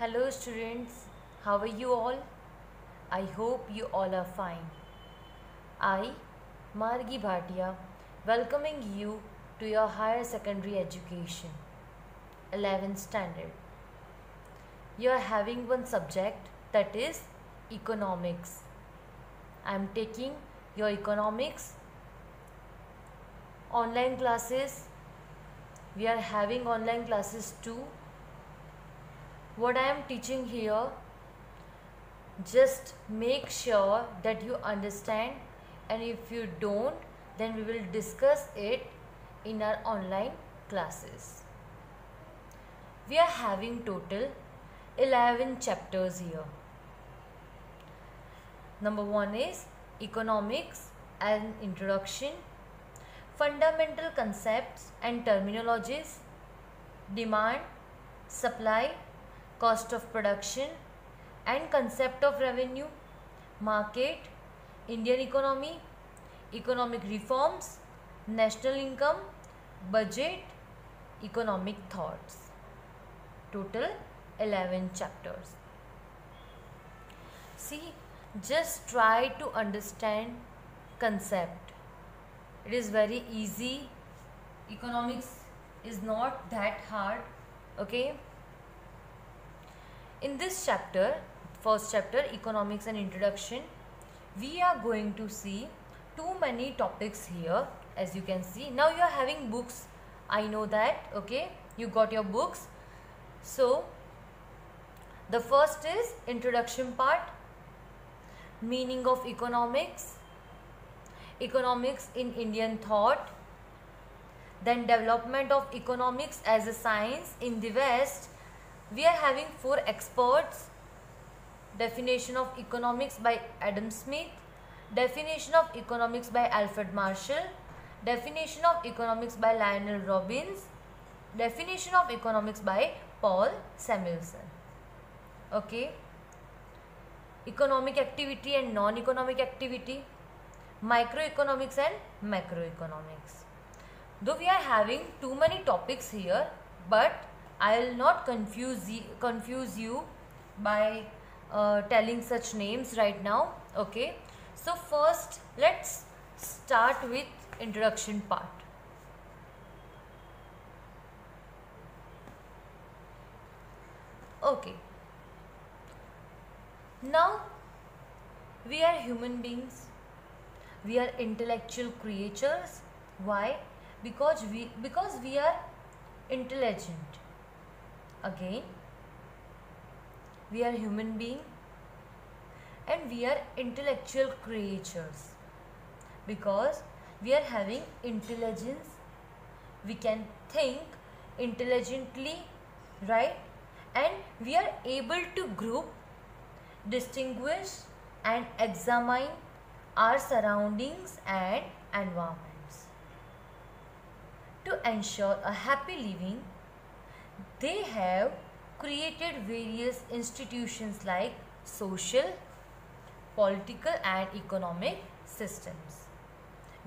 Hello students, how are you all? I hope you all are fine. I, Margi Bhatia, welcoming you to your higher secondary education, 11th standard. You are having one subject that is economics. I am taking your economics online classes. We are having online classes too what I am teaching here just make sure that you understand and if you don't then we will discuss it in our online classes. We are having total 11 chapters here. Number 1 is economics and introduction, fundamental concepts and terminologies, demand, supply cost of production and concept of revenue, market, Indian economy, economic reforms, national income, budget, economic thoughts. Total 11 chapters. See, just try to understand concept. It is very easy. Economics is not that hard. Okay in this chapter, first chapter, economics and introduction, we are going to see too many topics here as you can see. Now you are having books. I know that, okay. You got your books. So, the first is introduction part, meaning of economics, economics in Indian thought, then development of economics as a science in the West we are having four experts. Definition of economics by adam smith. Definition of economics by alfred marshall. Definition of economics by lionel robbins. Definition of economics by paul samuelson. Okay? Economic activity and non-economic activity. Microeconomics and macroeconomics. Though we are having too many topics here but I will not confuse you, confuse you by uh, telling such names right now. Okay. So first let's start with introduction part. Okay. Now we are human beings. We are intellectual creatures. Why? Because we because we are intelligent again we are human being and we are intellectual creatures. Because we are having intelligence we can think intelligently right? And we are able to group distinguish and examine our surroundings and environments to ensure a happy living they have created various institutions like social, political and economic systems.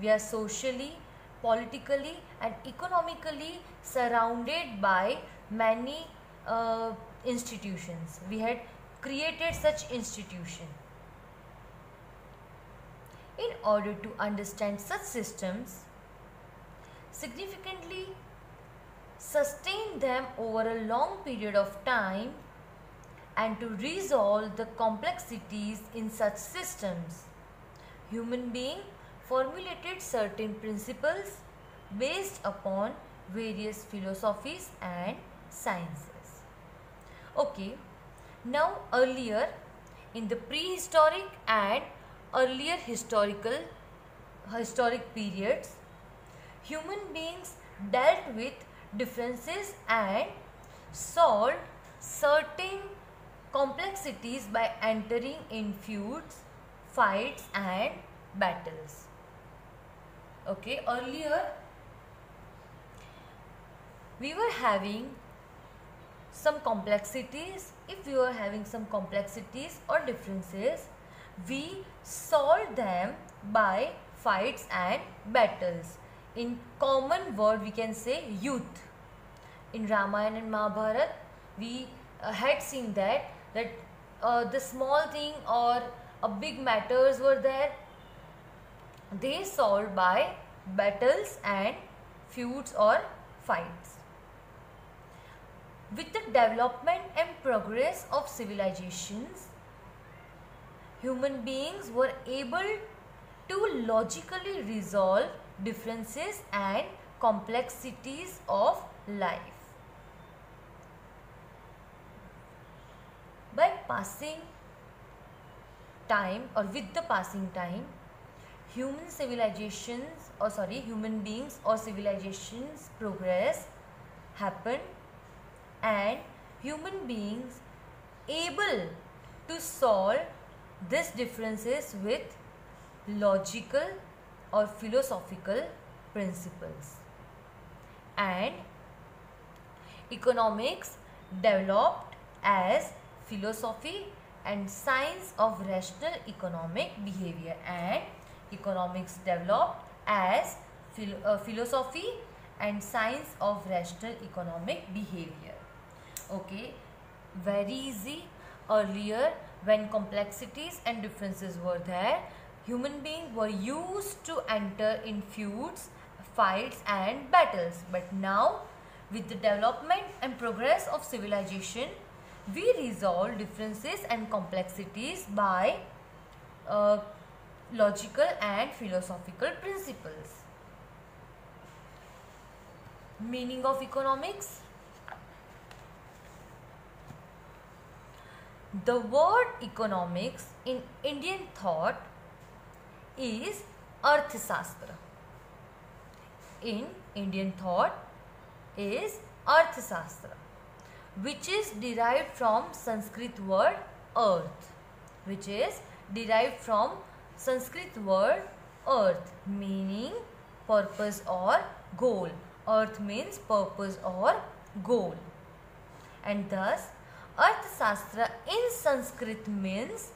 We are socially, politically and economically surrounded by many uh, institutions. We had created such institution. In order to understand such systems, significantly sustain them over a long period of time and to resolve the complexities in such systems. Human being formulated certain principles based upon various philosophies and sciences. Okay, now earlier in the prehistoric and earlier historical historic periods, human beings dealt with differences and solve certain complexities by entering in feuds, fights and battles. Okay, earlier we were having some complexities. If we were having some complexities or differences, we solve them by fights and battles in common word we can say youth. In Ramayana and Mahabharata we uh, had seen that that uh, the small thing or a big matters were there. They solved by battles and feuds or fights. With the development and progress of civilizations human beings were able to logically resolve differences and complexities of life. By passing time or with the passing time human civilizations or sorry human beings or civilizations progress happen and human beings able to solve these differences with logical or philosophical principles. And economics developed as philosophy and science of rational economic behavior. And economics developed as phil uh, philosophy and science of rational economic behavior. Okay very easy. Earlier when complexities and differences were there human beings were used to enter in feuds fights and battles but now with the development and progress of civilization we resolve differences and complexities by uh, logical and philosophical principles. Meaning of economics The word economics in Indian thought is Arthasastra. In Indian thought is Arthasastra which is derived from Sanskrit word earth which is derived from Sanskrit word earth meaning purpose or goal. Earth means purpose or goal. And thus Arthasastra in Sanskrit means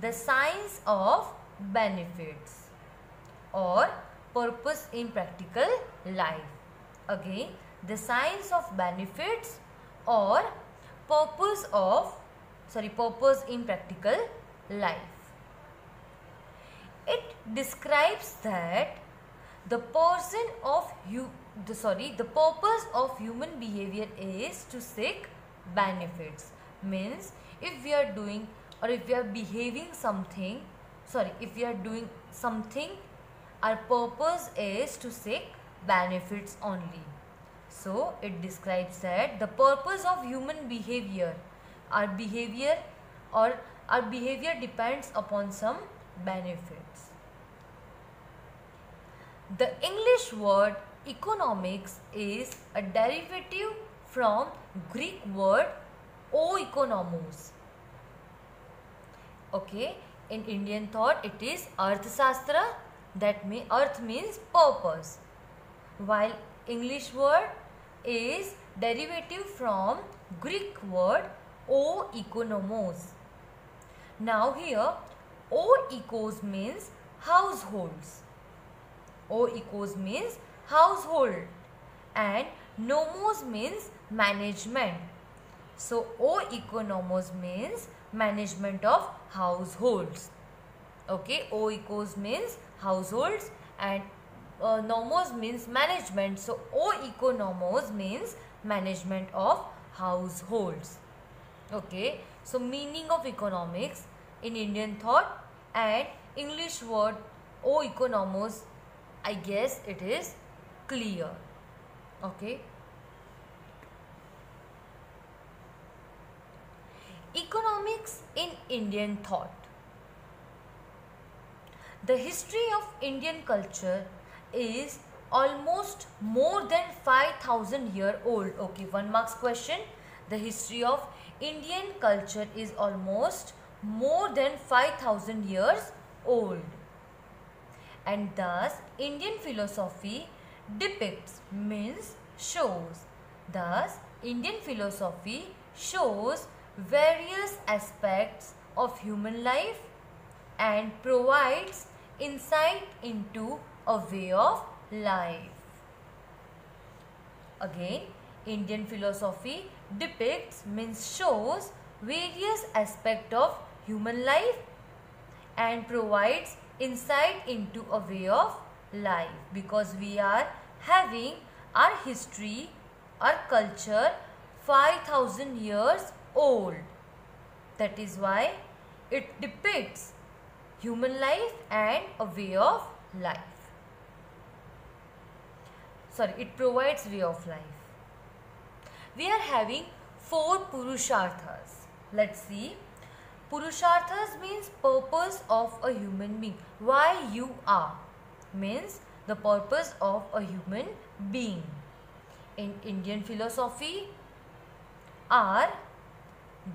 the science of benefits or purpose in practical life. Again, the science of benefits or purpose of sorry purpose in practical life it describes that the person of you the sorry the purpose of human behavior is to seek benefits means if we are doing or if we are behaving something sorry if we are doing something our purpose is to seek benefits only so it describes that the purpose of human behavior, our behavior or our behavior depends upon some benefits. The English word economics is a derivative from Greek word oikonomos. Okay, in Indian thought it is Arthasastra that may earth means purpose while English word is derivative from Greek word oikonomos. Now here oikos means households. Oikos means household and nomos means management. So oikonomos means management of households. Okay, oikos means households and uh, nomos means management. So, oikonomos means management of households. Okay. So, meaning of economics in Indian thought and English word oikonomos, I guess it is clear. Okay. Economics in Indian thought. The history of Indian culture is almost more than 5000 year old. Okay one marks question. The history of indian culture is almost more than 5000 years old. And thus indian philosophy depicts means shows. Thus indian philosophy shows various aspects of human life and provides insight into a way of life. Again, Indian philosophy depicts means shows various aspects of human life and provides insight into a way of life because we are having our history, our culture 5000 years old. That is why it depicts human life and a way of life. Sorry, it provides way of life. We are having four Purusharthas. Let's see. Purusharthas means purpose of a human being. Why you are means the purpose of a human being. In Indian philosophy are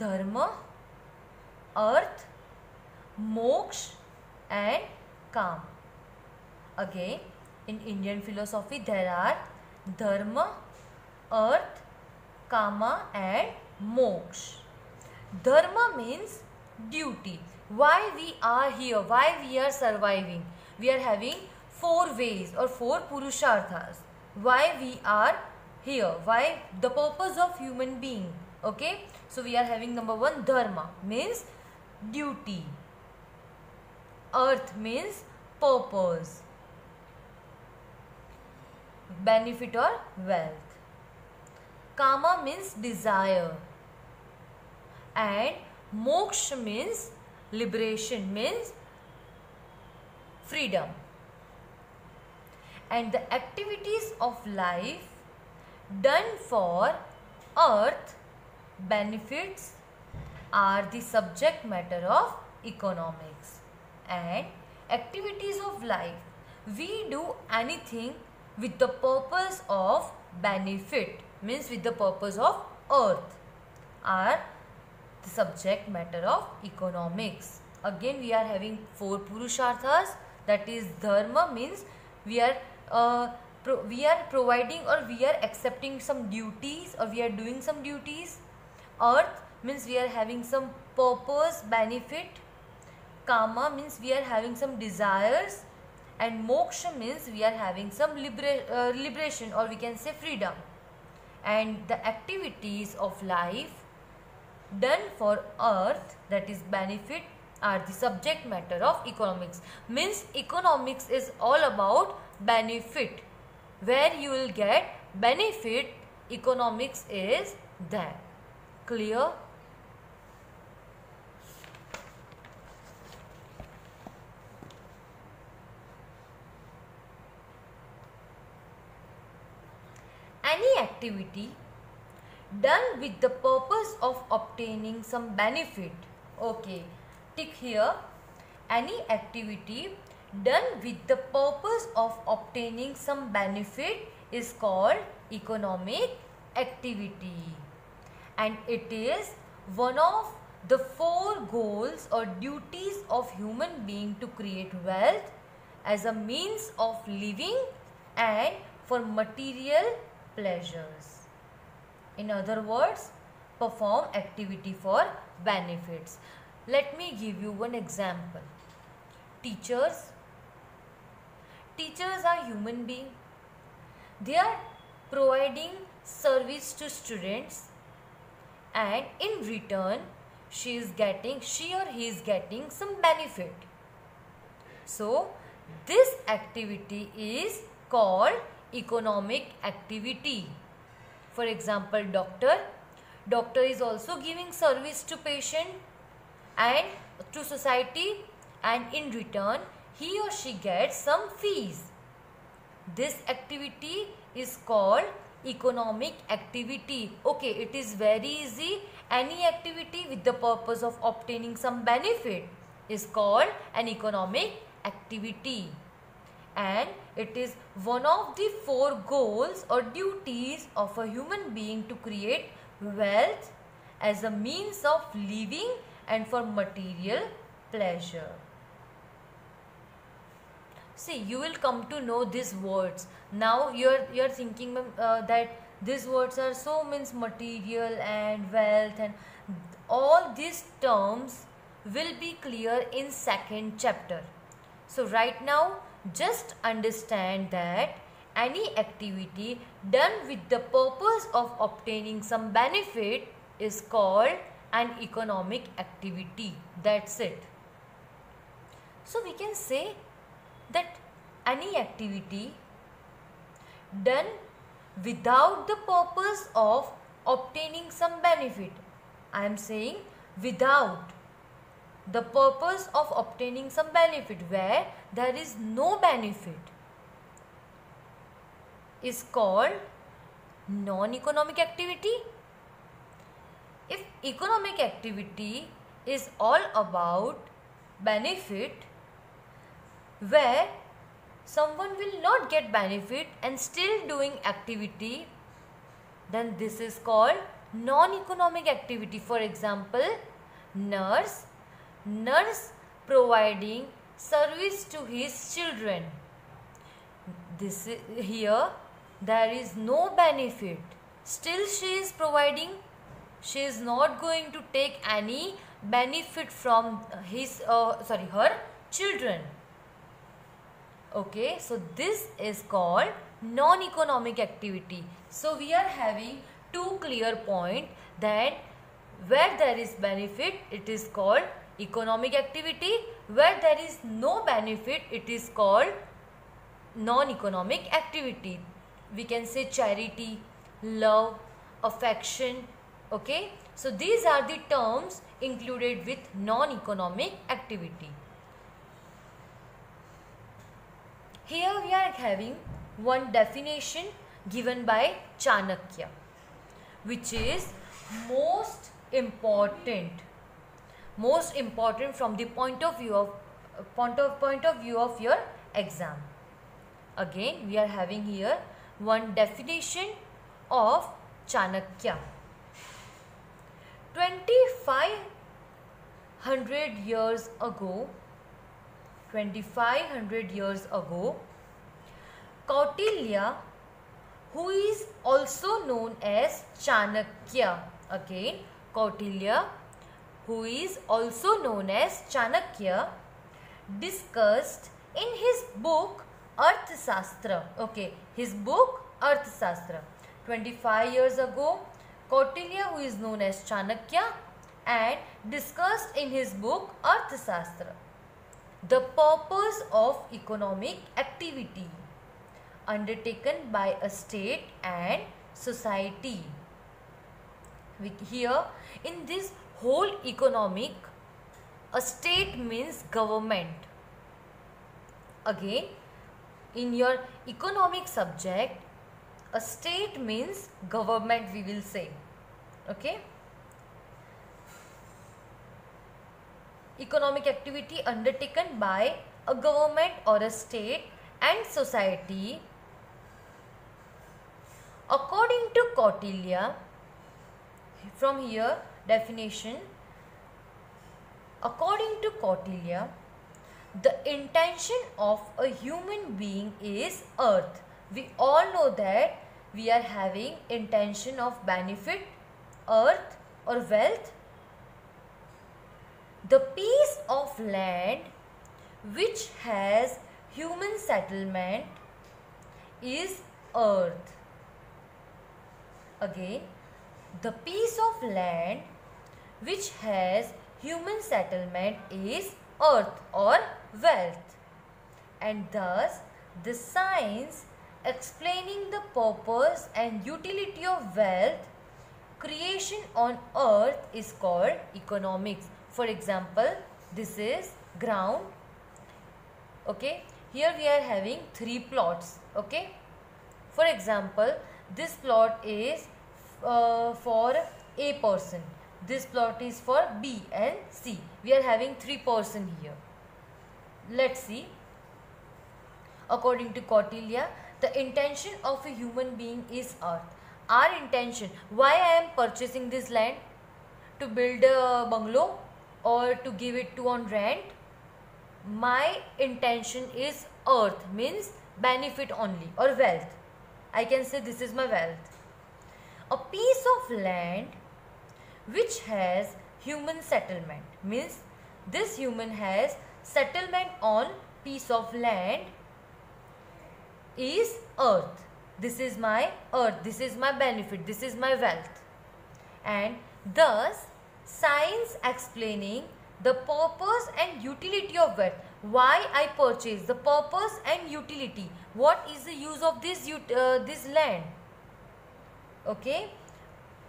धर्म, artha, moksha and kama. Again in Indian philosophy there are dharma, artha, kama and moksha. Dharma means duty why we are here why we are surviving we are having four ways or four purushartha why we are here why the purpose of human being Okay. So we are having number one dharma means duty. Earth means purpose. Benefit or wealth. Kama means desire. And moksha means liberation means freedom. And the activities of life done for earth benefits are the subject matter of economics. And activities of life. We do anything with the purpose of benefit means with the purpose of earth are the subject matter of economics. Again we are having four purusharthas that is dharma means we are uh, we are providing or we are accepting some duties or we are doing some duties earth means we are having some purpose benefit. Kama means we are having some desires. And moksha means we are having some uh, liberation or we can say freedom. And the activities of life done for earth that is benefit are the subject matter of economics. Means economics is all about benefit. Where you will get benefit economics is that clear? Any activity done with the purpose of obtaining some benefit? Okay tick here. Any activity done with the purpose of obtaining some benefit is called economic activity and it is one of the four goals or duties of human being to create wealth as a means of living and for material pleasures. In other words, perform activity for benefits. Let me give you one example. Teachers. Teachers are human beings. They are providing service to students and in return she is getting she or he is getting some benefit. So this activity is called economic activity. For example, doctor. Doctor is also giving service to patient and to society and in return he or she gets some fees. This activity is called economic activity. Okay, it is very easy. Any activity with the purpose of obtaining some benefit is called an economic activity and it is one of the four goals or duties of a human being to create wealth as a means of living and for material pleasure. See, you will come to know these words. Now you are you are thinking uh, that these words are so means material and wealth and all these terms will be clear in second chapter. So right now just understand that any activity done with the purpose of obtaining some benefit is called an economic activity. That's it. So we can say that any activity done without the purpose of obtaining some benefit. I am saying without the purpose of obtaining some benefit where there is no benefit is called non-economic activity. If economic activity is all about benefit where someone will not get benefit and still doing activity then this is called non-economic activity. For example nurse nurse providing service to his children. This is, here there is no benefit. Still she is providing she is not going to take any benefit from his uh, sorry her children okay so this is called non-economic activity. So we are having two clear point that where there is benefit it is called economic activity. Where there is no benefit it is called non-economic activity. We can say charity love affection okay? So these are the terms included with non-economic activity here we are having one definition given by Chanakya which is most important. Most important from the point of view of point of point of view of your exam. Again we are having here one definition of Chanakya. 2500 years ago 2500 years ago Kautilya who is also known as Chanakya. Again, Kautilya, who is also known as Chanakya, discussed in his book Arthasastra. Okay, his book Arthasastra. 25 years ago, Kautilya, who is known as Chanakya, and discussed in his book Arthasastra the purpose of economic activity undertaken by a state and society. Here in this whole economic, a state means government. Again, in your economic subject, a state means government we will say. Okay. Economic activity undertaken by a government or a state and society According to Kautilya, from here definition, according to Kautilya, the intention of a human being is earth. We all know that we are having intention of benefit, earth or wealth. The piece of land which has human settlement is earth. Again, the piece of land which has human settlement is earth or wealth. And thus, the science explaining the purpose and utility of wealth creation on earth is called economics. For example, this is ground. Okay. Here we are having three plots. Okay. For example, this plot is uh, for A person. This plot is for B and C. We are having three person here. Let's see. According to Kautilya, the intention of a human being is earth. Our intention, why I am purchasing this land? To build a bungalow or to give it to on rent? My intention is earth means benefit only or wealth. I can say this is my wealth. A piece of land which has human settlement means this human has settlement on piece of land is earth this is my earth this is my benefit this is my wealth and thus science explaining the purpose and utility of wealth why i purchase the purpose and utility? What is the use of this uh, this land? Okay?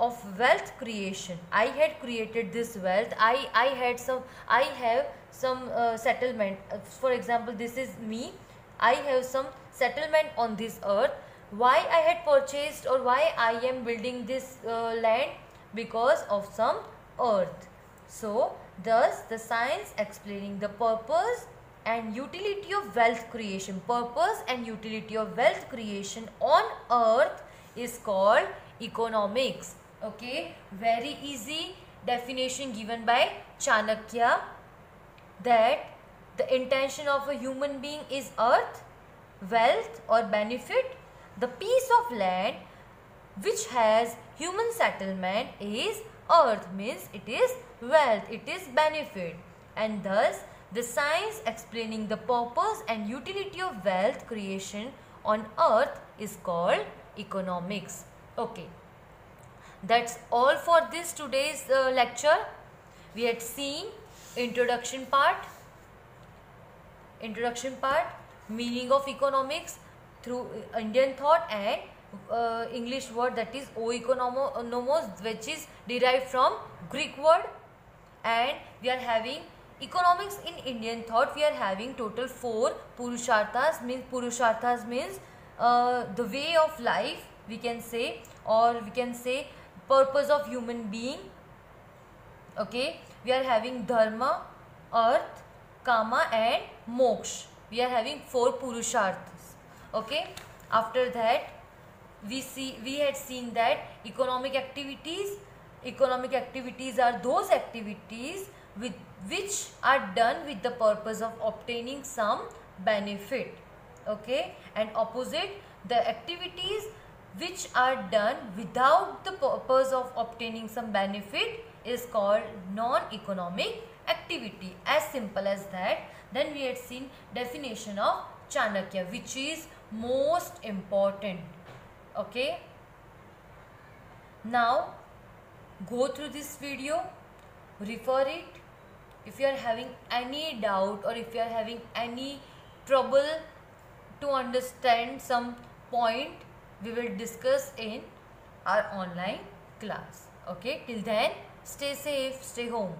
Of wealth creation. I had created this wealth. I i had some i have some uh, settlement. Uh, for example this is me. I have some settlement on this earth. Why i had purchased or why i am building this uh, land? Because of some earth. So thus the science explaining the purpose and utility of wealth creation. Purpose and utility of wealth creation on earth is called economics. Okay? Very easy definition given by chanakya that the intention of a human being is earth wealth or benefit. The piece of land which has human settlement is earth means it is wealth it is benefit. And thus the science explaining the purpose and utility of wealth creation on earth is called economics. Okay. That's all for this today's uh, lecture. We had seen introduction part introduction part meaning of economics through uh, indian thought and uh, english word that is oikonomos which is derived from greek word. And we are having economics in indian thought. We are having total four purusharthas means purusharthas means uh, the way of life we can say or we can say purpose of human being. Okay? We are having dharma earth kama and moksha. We are having four purusharthas. Okay? After that we see we had seen that economic activities economic activities are those activities with which are done with the purpose of obtaining some benefit okay? And opposite the activities which are done without the purpose of obtaining some benefit is called non-economic activity. As simple as that then we had seen definition of Chanakya which is most important okay? Now go through this video refer it. If you are having any doubt or if you are having any trouble to understand some point we will discuss in our online class. Okay? Till then stay safe stay home